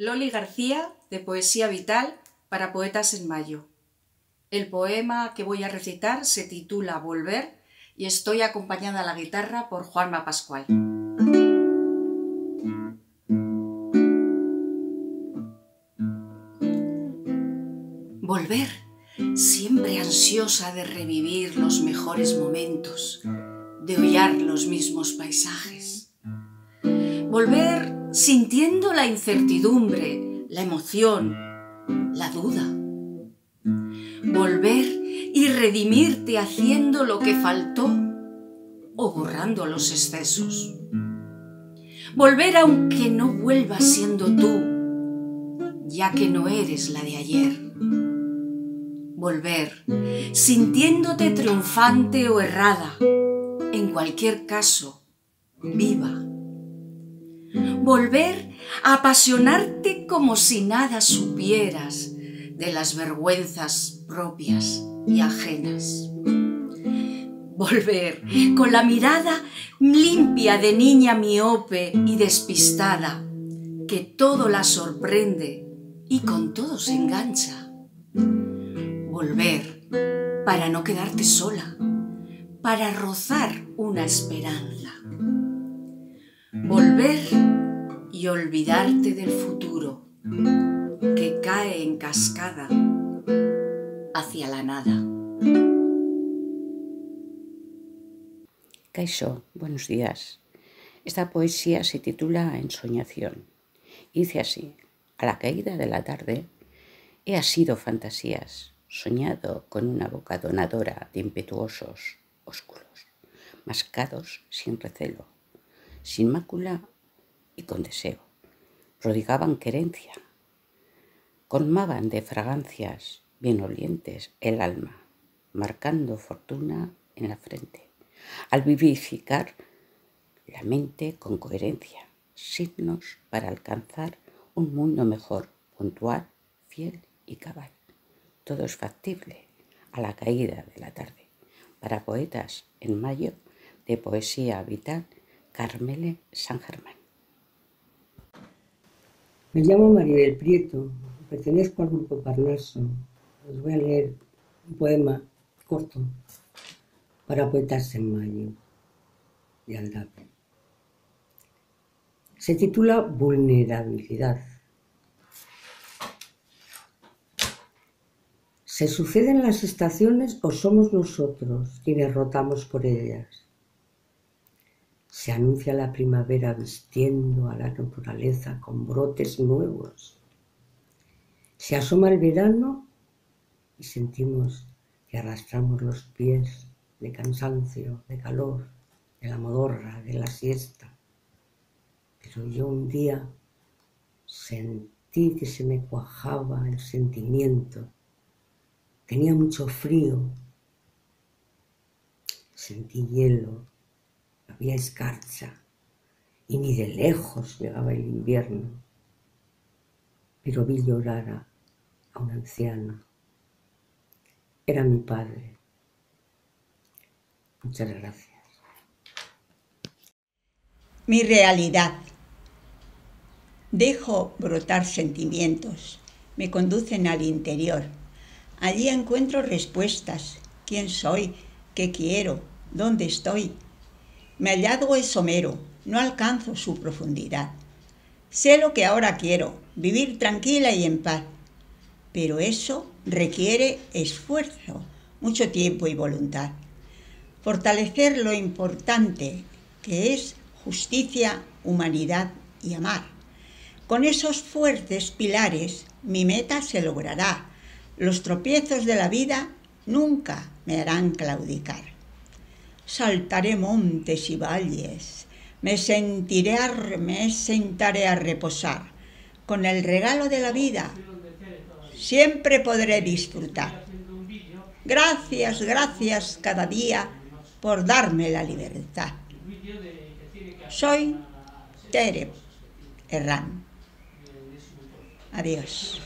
Loli García, de Poesía Vital, para Poetas en Mayo. El poema que voy a recitar se titula Volver y estoy acompañada a la guitarra por Juanma Pascual. Volver, siempre ansiosa de revivir los mejores momentos, de hollar los mismos paisajes. Volver sintiendo la incertidumbre, la emoción, la duda. Volver y redimirte haciendo lo que faltó o borrando los excesos. Volver aunque no vuelvas siendo tú, ya que no eres la de ayer. Volver sintiéndote triunfante o errada, en cualquier caso, viva volver a apasionarte como si nada supieras de las vergüenzas propias y ajenas. Volver con la mirada limpia de niña miope y despistada, que todo la sorprende y con todo se engancha. Volver para no quedarte sola, para rozar una esperanza. Volver y olvidarte del futuro que cae en cascada hacia la nada. Kaisho, buenos días. Esta poesía se titula Ensoñación. dice así, a la caída de la tarde he asido fantasías, soñado con una boca donadora de impetuosos ósculos, mascados sin recelo, sin mácula con deseo. Prodigaban querencia, colmaban de fragancias bien olientes el alma, marcando fortuna en la frente, al vivificar la mente con coherencia, signos para alcanzar un mundo mejor, puntual, fiel y cabal. Todo es factible a la caída de la tarde. Para poetas en mayo de poesía vital, Carmele San Germán. Me llamo Maribel Prieto, pertenezco al grupo Parnaso. Os voy a leer un poema corto para poetas en mayo de Aldape. Se titula Vulnerabilidad. ¿Se suceden las estaciones o somos nosotros quienes rotamos por ellas? Se anuncia la primavera vistiendo a la naturaleza con brotes nuevos. Se asoma el verano y sentimos que arrastramos los pies de cansancio, de calor, de la modorra, de la siesta. Pero yo un día sentí que se me cuajaba el sentimiento. Tenía mucho frío. Sentí hielo había escarcha y ni de lejos llegaba el invierno. Pero vi llorar a un anciano. Era mi padre. Muchas gracias. Mi realidad. Dejo brotar sentimientos, me conducen al interior. Allí encuentro respuestas. ¿Quién soy? ¿Qué quiero? ¿Dónde estoy? Mi hallazgo es somero, no alcanzo su profundidad. Sé lo que ahora quiero, vivir tranquila y en paz. Pero eso requiere esfuerzo, mucho tiempo y voluntad. Fortalecer lo importante que es justicia, humanidad y amar. Con esos fuertes pilares mi meta se logrará. Los tropiezos de la vida nunca me harán claudicar saltaré montes y valles, me sentiré me sentaré a reposar. Con el regalo de la vida siempre podré disfrutar. Gracias, gracias cada día por darme la libertad. Soy Tere Herrán. Adiós.